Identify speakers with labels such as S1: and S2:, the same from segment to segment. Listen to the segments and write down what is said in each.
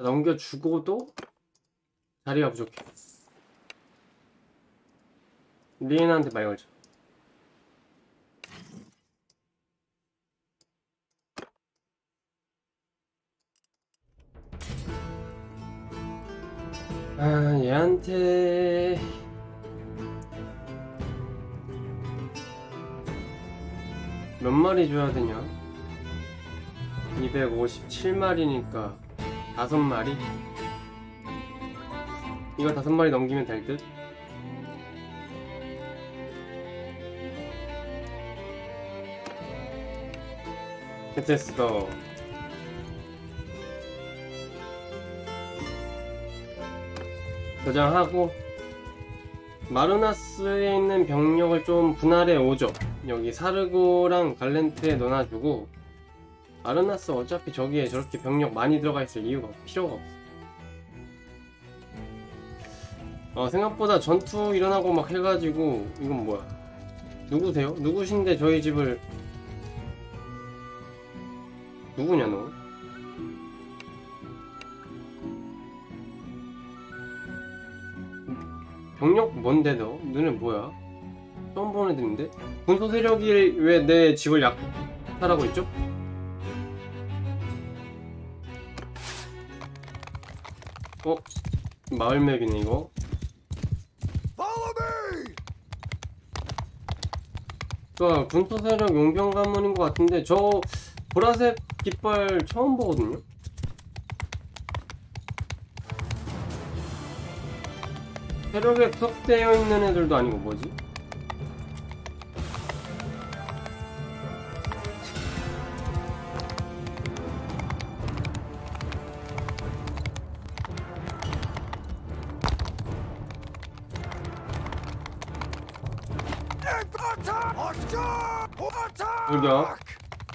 S1: 넘겨주고도 자리가 부족해. 리엔한테 말 걸자. 아, 얘한테 몇 마리 줘야 되냐? 257마리니까 다섯 마리? 이거 다섯 마리 넘기면 될 듯? 됐어. 저장하고 마르나스에 있는 병력을 좀 분할해 오죠. 여기 사르고랑 갈렌트에 넣어주고 마르나스 어차피 저기에 저렇게 병력 많이 들어가 있을 이유가 없- 필요가 없어. 어, 생각보다 전투 일어나고 막 해가지고 이건 뭐야? 누구세요? 누구신데 저희 집을 누구냐 너? 병력 뭔데 너? 너는 뭐야? 처음 보는 애들인데? 군소 세력이 왜 내 집을 약탈하고 있죠? 어? 마을 맵이네 이거
S2: Follow me!
S1: 그 군소 세력 용병 가문인 것 같은데 저 보라색 깃발 처음 보거든요? 세력에 투입되어 있는 애들도 아니고 뭐지?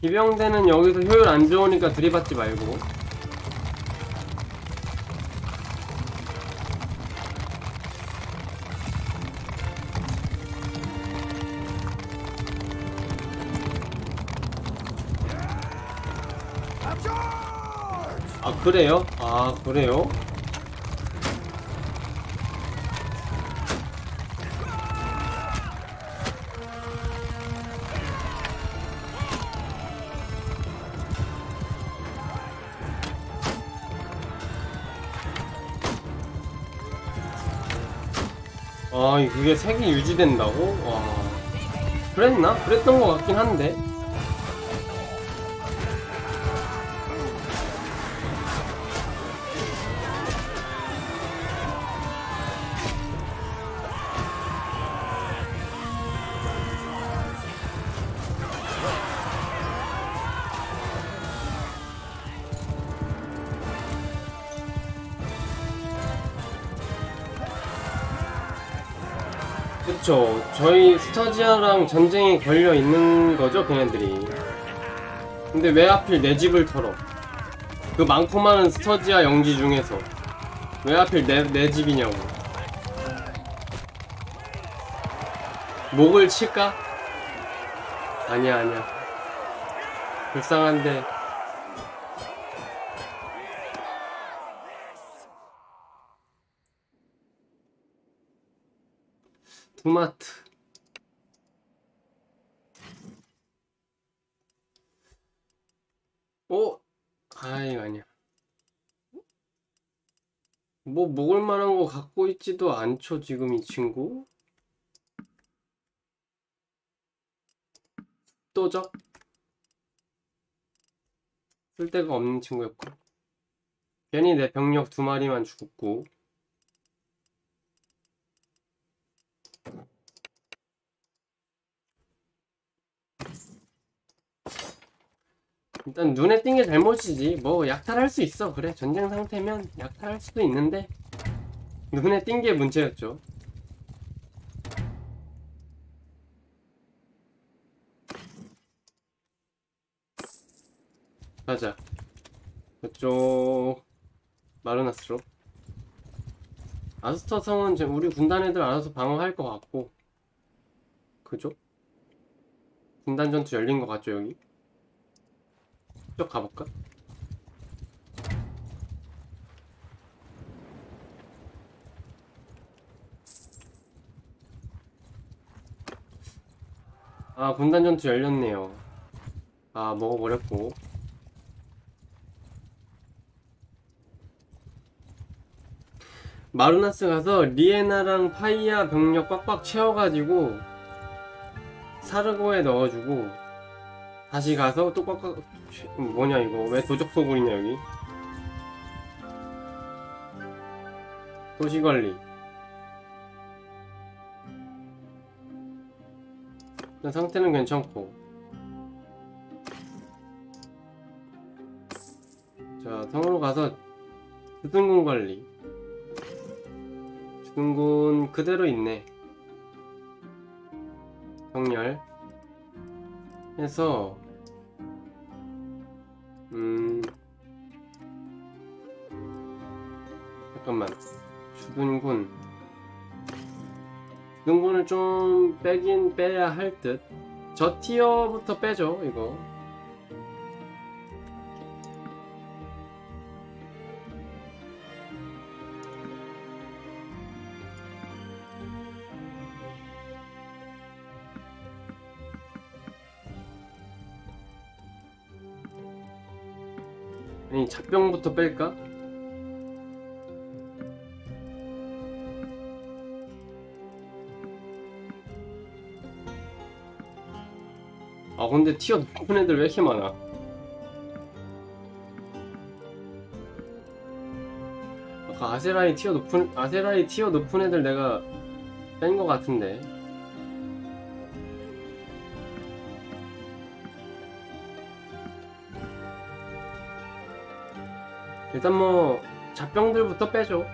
S1: 기병대는 여기서 효율 안 좋으니까 들이받지 말고
S2: Charge!
S1: 아 그래요? 아 그래요? 아 이- 그게 색이 유지된다고? 와 그랬나? 그랬던 것 같긴 한데 저희 스타지아랑 전쟁이 걸려 있는 거죠, 걔네들이. 근데 왜 하필 내 집을 털어? 그 많고 많은 스타지아 영지 중에서. 왜 하필 내, 내 집이냐고. 목을 칠까? 아니야, 아니야. 불쌍한데. 토마트. 어? 아이, 아니야. 뭐 먹을 만한 거 갖고 있지도 않죠, 지금 이 친구? 또적? 쓸데가 없는 친구였고. 괜히 내 병력 두 마리만 죽었고. 일단 눈에 띈 게 잘못이지. 뭐 약탈할 수 있어. 그래 전쟁 상태면 약탈할 수도 있는데 눈에 띈 게 문제였죠. 가자. 그쪽 마르나스로. 아스터 성은 지금 우리 군단 애들 알아서 방어할 것 같고. 그죠? 군단 전투 열린 것 같죠 여기? 쭉 가볼까? 아 군단전투 열렸네요 아 먹어버렸고 마루나스 가서 리에나랑 파이야 병력 꽉꽉 채워가지고 사르고에 넣어주고 다시 가서 또 꽉꽉 뭐냐 이거? 왜 도적 소굴이냐 여기? 도시관리. 일단 상태는 괜찮고. 자 성으로 가서 주둔군 관리. 주둔군 그대로 있네. 정렬 해서 주둔군. 주둔군을 좀 빼긴 빼야 할 듯. 저 티어부터 빼죠 이거. 아니 잡병부터 뺄까? 근데 티어 높은 애들 왜 이렇게 많아? 아까 아세라이 티어 높은 아세라이 티어 높은 애들 내가 뺀 거 같은데 일단 뭐 잡병들부터 빼죠.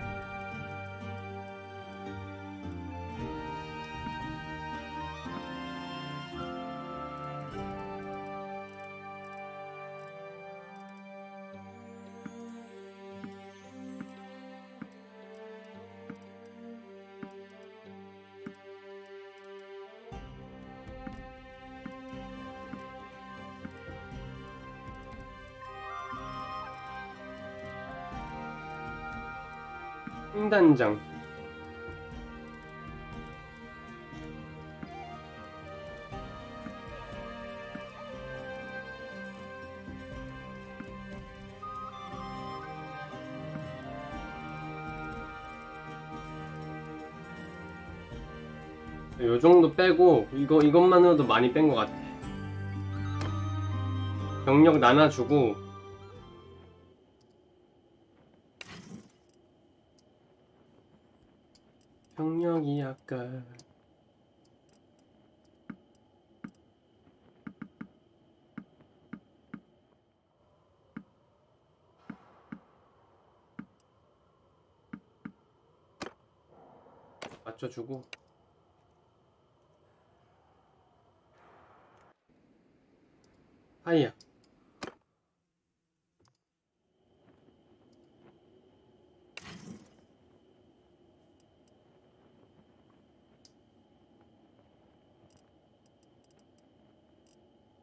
S1: 홍단장 요 정도 빼고 이거 이것만으로도 많이 뺀 것 같아. 병력 나눠주고 아까 맞춰주고. 하이야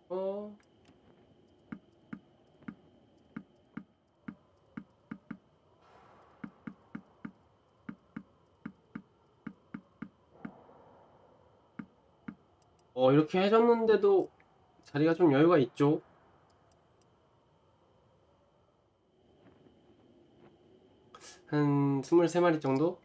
S1: 어 어, 이렇게 해줬는데도 자리가 좀 여유가 있죠? 한 23마리 정도?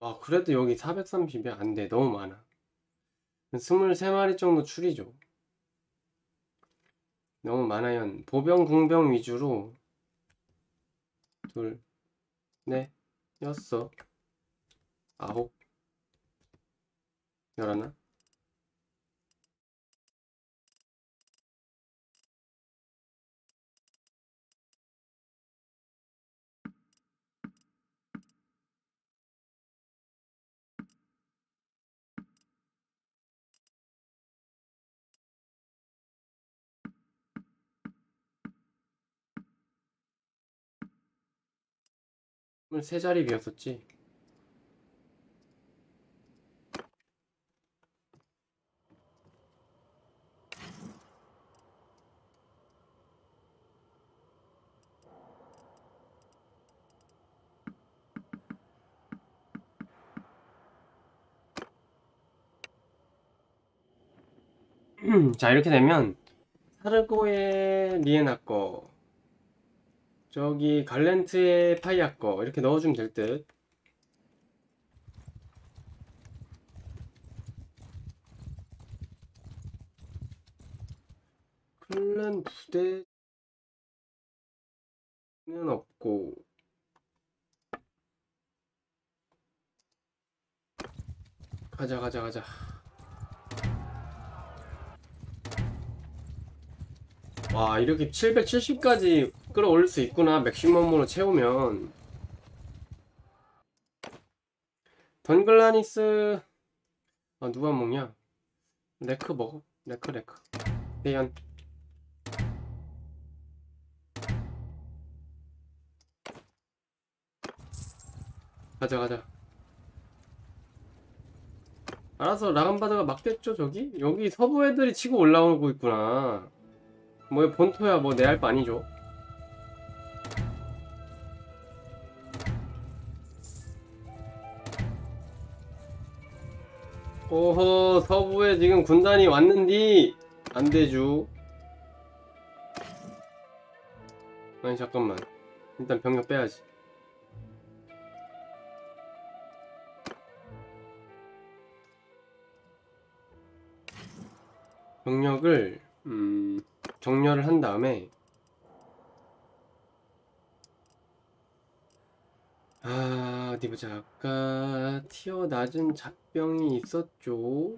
S1: 와, 그래도 여기 430이 안 돼. 너무 많아. 23마리 정도 추리죠. 너무 많아요. 보병, 공병 위주로 둘, 넷, 여섯, 아홉, 열하나? 그럼 세 자리 비었었지. 음, 자 이렇게 되면 사르고의 리에나 거 저기 갈렌트의 파이아 거 이렇게 넣어주면 될 듯. 클랜 부대는 없고 가자 가자 가자 와 이렇게 770까지 끌어올릴 수 있구나 맥시멈으로 채우면. 던글라니스. 아 누가 먹냐 레크 먹어. 레크 레크. 대연. 가자 가자. 알아서 라간바드가 막겠죠 저기? 여기 서부 애들이 치고 올라오고 있구나. 뭐 본토야 뭐 내 할 바 아니죠 오호 서부에 지금 군단이 왔는디. 안되죠. 아니 잠깐만. 일단 병력 빼야지. 병력을 음, 정렬을 한 다음에 아 어디 보자 아까 티어 낮은 잡병이 있었죠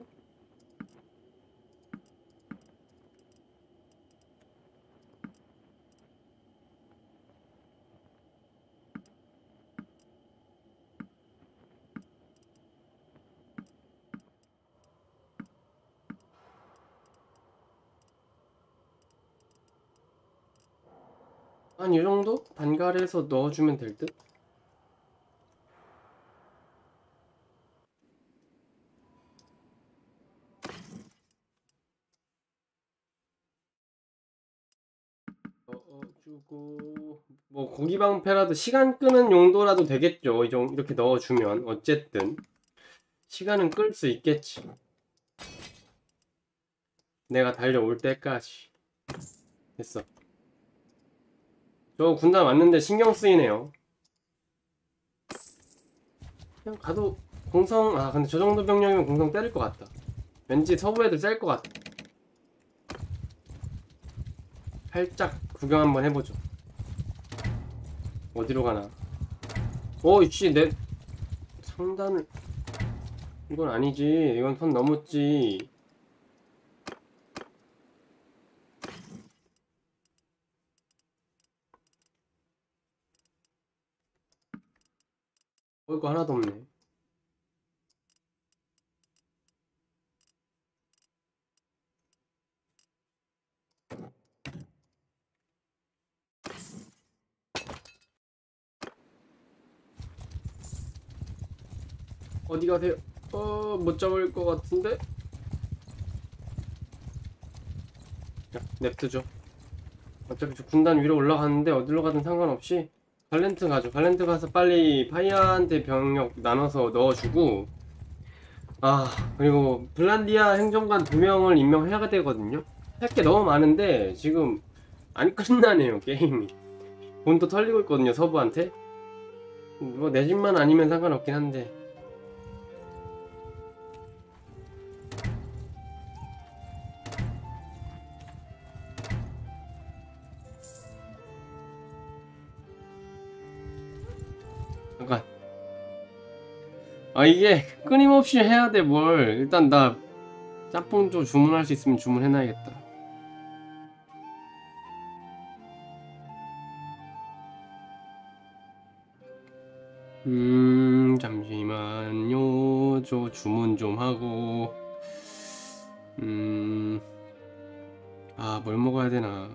S1: 한 이 정도? 반갈해서 넣어주면 될 듯? 넣어주고 뭐 고기 방패라도 시간 끄는 용도라도 되겠죠 이렇게 넣어주면 어쨌든 시간은 끌 수 있겠지 내가 달려올 때까지 됐어 저 군단 왔는데 신경 쓰이네요. 그냥 가도 공성 아 근데 저 정도 병력이면 공성 때릴 것 같다. 왠지 서부 애들 셀것 같다. 살짝 구경 한번 해보죠. 어디로 가나? 오, 이씨 내 상단을 이건 아니지. 이건 선 넘었지. 먹을 거 하나도 없네. 어디 가세요? 어, 못 잡을 것 같은데? 야, 냅두죠. 어차피 저 군단 위로 올라가는데 어디로 가든 상관없이 발렌트 가죠. 발렌트 가서 빨리 파이아한테 병력 나눠서 넣어주고 아 그리고 블란디아 행정관 두 명을 임명해야 되거든요. 할 게 너무 많은데 지금 안 끝나네요 게임이. 돈도 털리고 있거든요 서부한테. 뭐 내 집만 아니면 상관없긴 한데. 아 이게 끊임없이 해야 돼 뭘. 일단 나 짬뽕 좀 주문할 수 있으면 주문해놔야겠다. 음 잠시만요. 저 주문 좀 하고. 음. 아 뭘 먹어야 되나.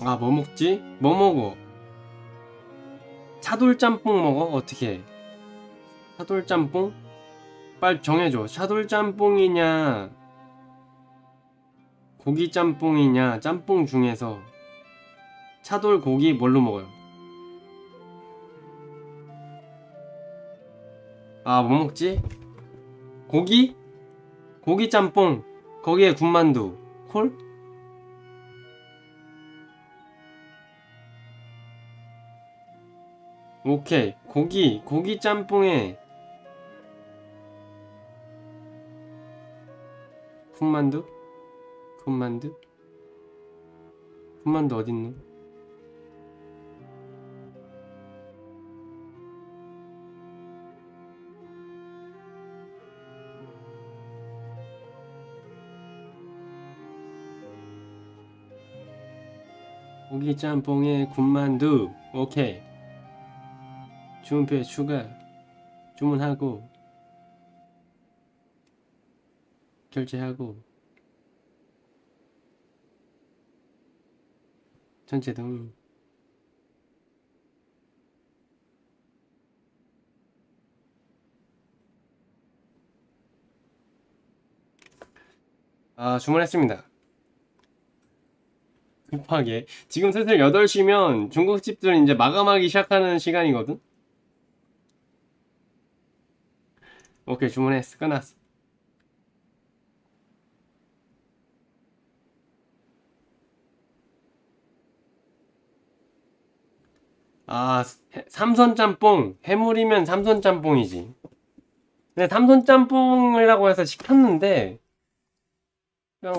S1: 아, 뭐 먹지? 뭐 먹어? 차돌짬뽕 먹어? 어떻게 해? 차돌짬뽕? 빨리 정해줘. 차돌짬뽕이냐? 고기짬뽕이냐? 짬뽕 중에서 차돌 고기 뭘로 먹어요? 아, 뭐 먹지? 고기? 고기 짬뽕. 거기에 군만두. 콜? 오케이. 고기, 고기 짬뽕에 군만두? 군만두? 군만두 어딨노? 고기 짬뽕에 군만두 오케이 주문표에 추가 주문하고 결제하고 전체동 아 주문했습니다. 급하게. 지금 슬슬 8시면 중국집들은 이제 마감하기 시작하는 시간이거든 오케이 주문했어 끝났어 아 해- 삼선 짬뽕. 해물이면 삼선 짬뽕이지. 근데 삼선 짬뽕이라고 해서 시켰는데 그냥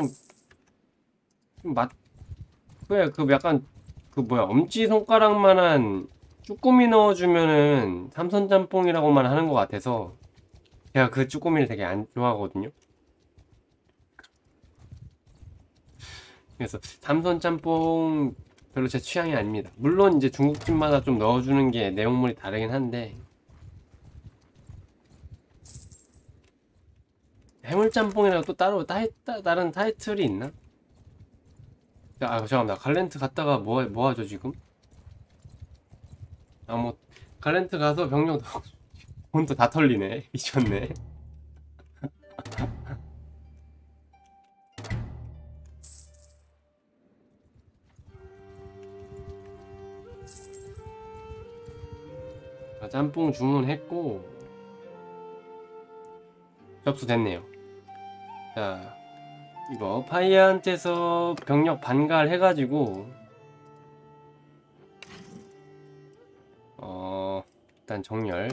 S1: 맛 그래 그 약간 그 뭐야 엄지 손가락만한 쭈꾸미 넣어주면은 삼선 짬뽕이라고만 하는 것 같아서 제가 그 쭈꾸미를 되게 안 좋아하거든요. 그래서 삼선 짬뽕 별로 제 취향이 아닙니다. 물론 이제 중국집마다 좀 넣어주는 게 내용물이 다르긴 한데 해물짬뽕이라고 또 따로 따, 따, 다른 타이틀이 있나? 아 잠깐만 나 갈렌트 갔다가 뭐, 뭐 하죠 지금? 아뭐 갈렌트 가서 병력 돈도 다 털리네. 미쳤네. 아, 짬뽕 주문했고 접수됐네요. 자 이거 파이한테서 병력 반갈 해가지고 어 일단 정렬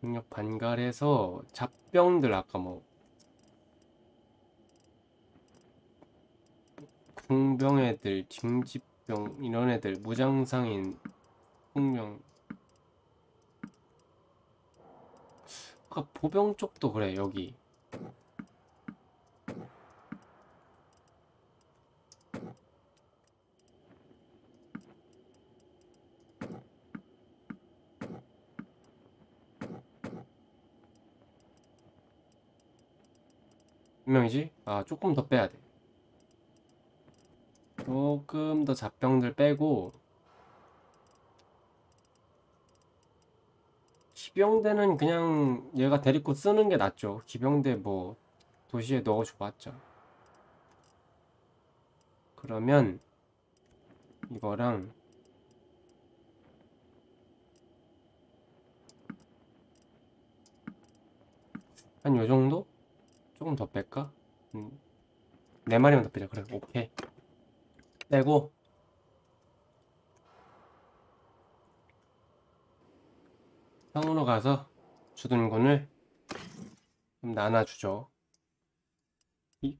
S1: 병력 반갈해서 잡병들 아까 뭐 궁병 애들 징집병 이런 애들 무장상인 풍병 아까 보병 쪽도 그래 여기 몇 명이지? 아 조금 더 빼야 돼 조금 더 잡병들 빼고 기병대는 그냥 얘가 데리고 쓰는 게 낫죠 기병대 뭐 도시에 넣어줘봤자 그러면 이거랑 한 요정도? 조금 더 뺄까? 음, 네 마리만 더 빼자. 그래, 오케이. 빼고 성으로 가서 주둔군을 좀 나눠주죠. 이,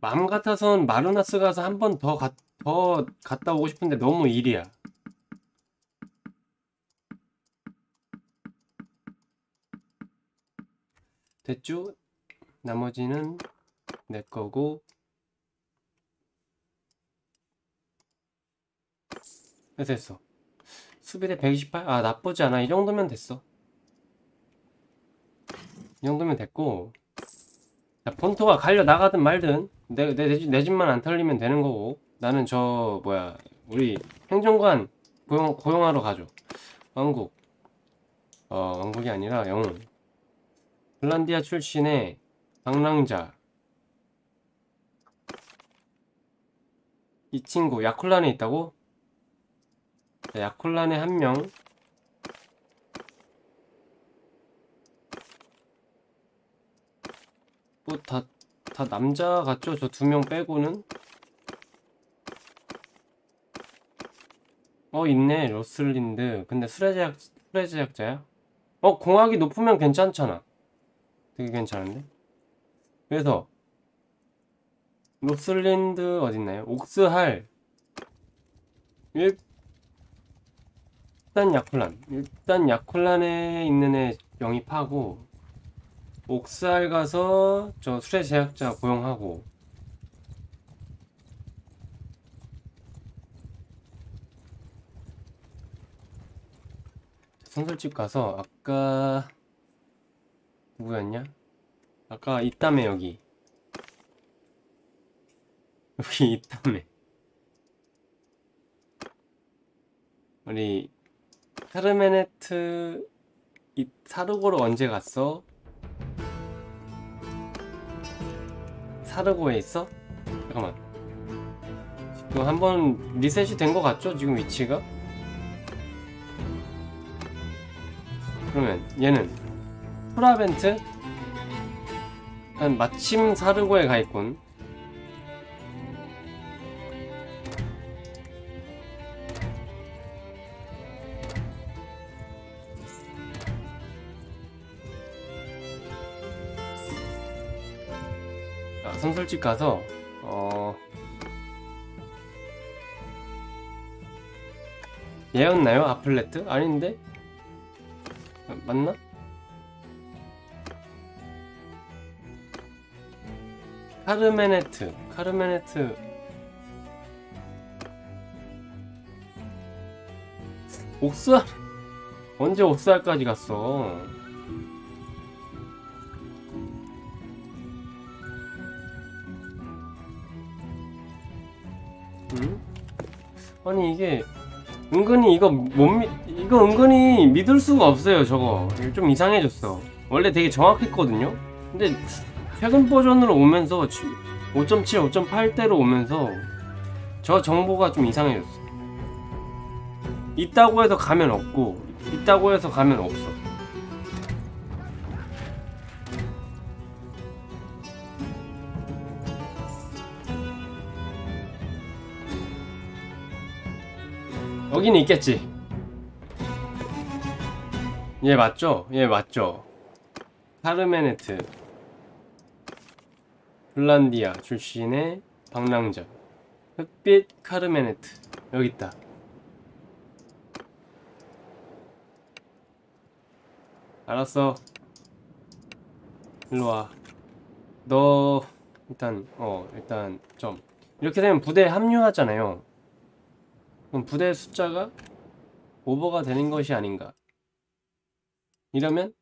S1: 마음 같아선 마르나스 가서 한 번 더 더 갔다 오고 싶은데 너무 일이야. 됐죠? 나머지는 내 거고 됐어 됐어. 수비대 128? 아 나쁘지 않아. 이 정도면 됐어. 이 정도면 됐고. 자 폰토가 갈려 나가든 말든 내, 내, 내, 집- 내 집만 안 털리면 되는 거고. 나는 저 뭐야 우리 행정관 고용, 고용하러 가죠 왕국. 어 왕국이 아니라 영웅. 핀란디아 출신의 방랑자 이 친구 야콜란에 있다고? 자, 야콜란에 한명 또 어, 다, 다 남자 같죠? 저 두 명 빼고는 어 있네 러슬린드 근데 수레제약, 수레제약자야? 어 공학이 높으면 괜찮잖아 되게 괜찮은데? 그래서 로슬린드 어딨나요? 옥스할 일단 야콜란 일단 야콜란에 있는 애 영입하고 옥스알 가서 저 수레 제약자 고용하고 선술집 가서 아까 누구였냐? 아까 있다며 여기 여기 있다며 우리 카르메네트 이 사르고로 언제 갔어? 사르고에 있어? 잠깐만 지금 한번 리셋이 된 것 같죠? 지금 위치가? 그러면 얘는 프라벤트? 한 마침 사르고에 가 있군 아, 선술집 가서 어 얘였나요? 아플레트? 아닌데? 아, 맞나? 카르메네트 카르메네트. 옥수알? 언제 옥수알까지 갔어? 응? 아니 이게 은근히 이거 못 믿, 이거 은근히 믿을 수가 없어요 저거. 이거 좀 이상해졌어. 원래 되게 정확했거든요? 근데 최근 버전으로 오면서 5.7, 5.8대로 오면서 저 정보가 좀 이상해졌어 있다고 해서 가면 없고 있다고 해서 가면 없어 여기는 있겠지. 얘 맞죠? 얘 맞죠? 카르메네트 블란디아 출신의 방랑자 흑빛 카르메네트 여기 있다. 알았어. 일로 와. 너 일단 어 일단 좀 이렇게 되면 부대에 합류하잖아요. 그럼 부대 숫자가 오버가 되는 것이 아닌가 이러면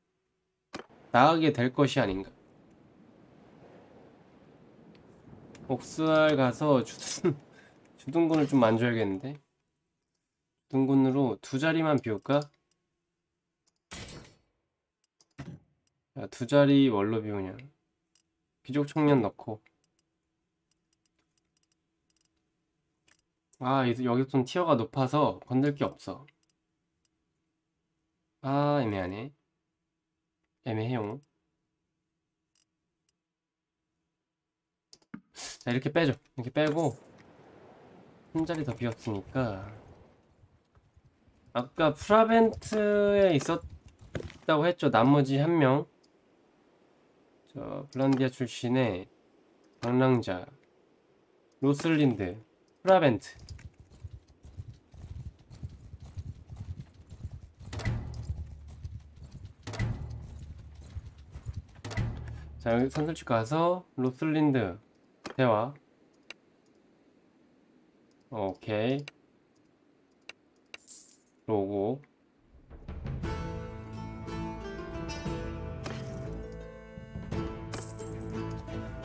S1: 나가게 될 것이 아닌가 옥스알 가서 주둔, 주둔군을 좀 만져야겠는데 주둔군으로 두 자리만 비울까? 야, 두 자리 뭘로 비우냐 귀족 청년 넣고 아, 이- 여기 좀 티어가 높아서 건들 게 없어. 아, 애매하네. 애매해요. 자, 이렇게 빼죠. 이렇게 빼고, 한 자리 더 비었으니까. 아까 프라벤트에 있었다고 했죠. 나머지 한 명. 저, 블란디아 출신의 방랑자. 로슬린드. 프라벤트. 자 여기 선술집 가서 로슬린드 대화. 오케이. 로고.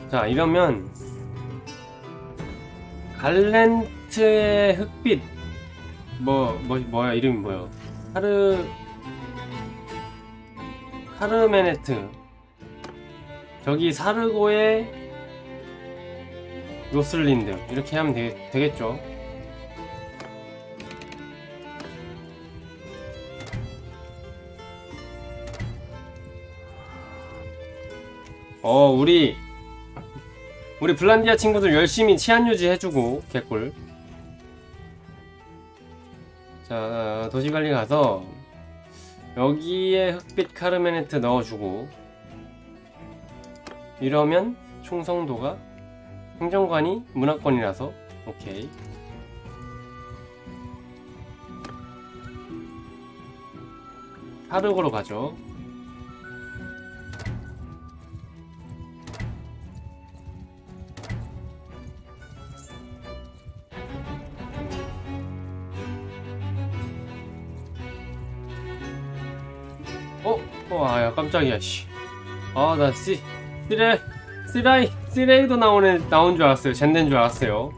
S1: 자 이러면 갈렌트의 흑빛. 뭐, 뭐 뭐야? 이름이 뭐야 카르 카르메네트. 저기 사르고의 로슬린드 이렇게 하면 되, 되겠죠? 어 우리 우리 블란디아 친구들 열심히 치안 유지 해주고 개꿀. 자 도시관리 가서 여기에 흑빛 카르메네트 넣어주고 이러면 충성도가 행정관이 문화권이라서? 오케이. 사르고로 가죠. 어? 어, 아, 야, 깜짝이야, 씨. 아, 나 시, 시레, 시라이, 시레이도 나오는, 나온 줄 알았어요. 젠된 줄 알았어요.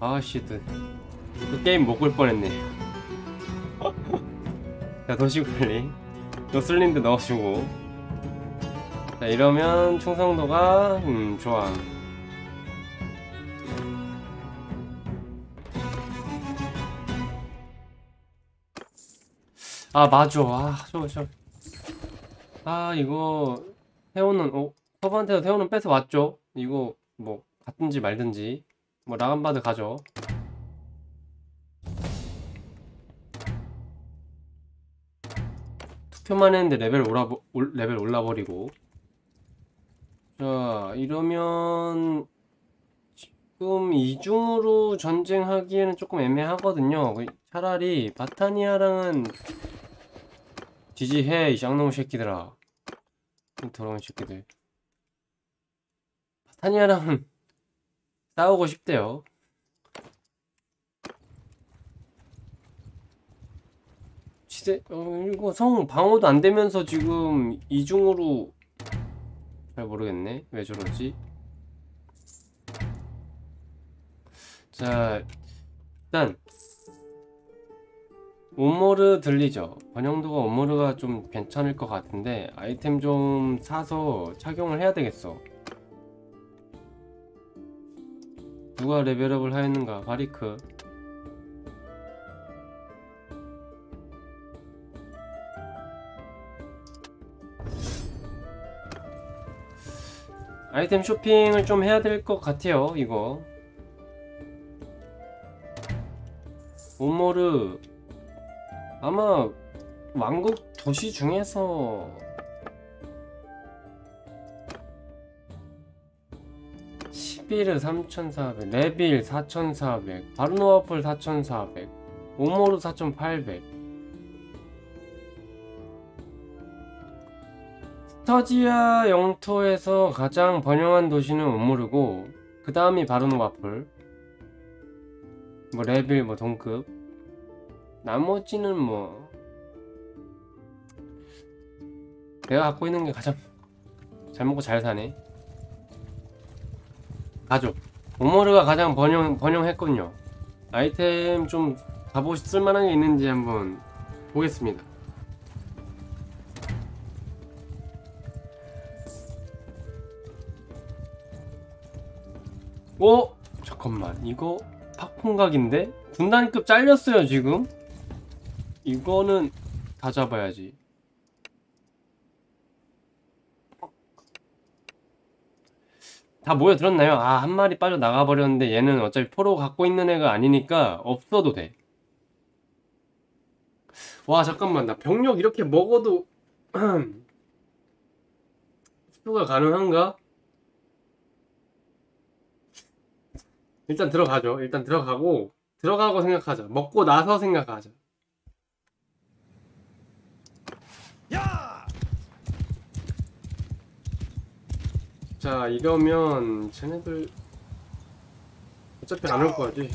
S1: 아, 씨, 또, 또 게임 못걸 뻔했네. 자, 도시관리. 노슬린드 넣어주고. 자, 이러면 충성도가, 음, 좋아. 아, 맞아. 아, 저, 저. 아 이거 태호는 어 서브한테도 태호는 뺏어 왔죠. 이거 뭐 갔든지 말든지 뭐 라간바드 가죠. 투표만 했는데 레벨 올라 올, 레벨 올라버리고. 자 이러면 지금 이중으로 전쟁하기에는 조금 애매하거든요. 차라리 바타니아랑은 지지해 이 쌍놈 새끼들아. 이 더러운 새끼들 타니아랑 싸우고 싶대요. 시대 어 이거 성 방어도 안 되면서 지금 이중으로 잘 모르겠네. 왜 저러지? 자 일단 온모르 들리죠? 번영도가 온모르가 좀 괜찮을 것 같은데 아이템 좀 사서 착용을 해야 되겠어 누가 레벨업을 하였는가? 바리크. 아이템 쇼핑을 좀 해야 될 것 같아요 이거. 온모르. 아마 왕국 도시 중에서 시비르 3400, 레빌 4400, 바르노아폴 4400, 오모르 4800 스터지아 영토에서 가장 번영한 도시는 오모르고 그 다음이 바르노아폴 뭐 레빌 뭐 동급. 나머지는 뭐 내가 갖고 있는 게 가장 잘 먹고 잘 사네 가족. 오모르가 가장 번영 번영했군요. 아이템 좀 가보 쓸만한 게 있는지 한번 보겠습니다. 오 잠깐만. 이거 팍풍각인데? 군단급 잘렸어요 지금? 이거는 다 잡아야지. 다 모여들었나요? 아, 한 마리 빠져 나가 버렸는데 얘는 어차피 포로 갖고 있는 애가 아니니까 없어도 돼. 와, 잠깐만. 나 병력 이렇게 먹어도 수가 가능한가? 일단 들어가죠. 일단 들어가고 들어가고 생각하자. 먹고 나서 생각하자. 자 이러면 쟤네들 어차피 안 올 거지!